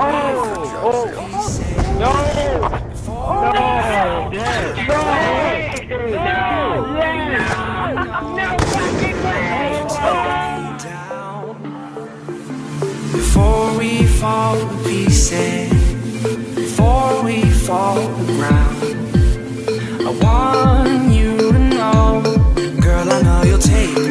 oh, oh, oh fall to pieces, before we fall to ground, I want you to know, girl, I know you'll take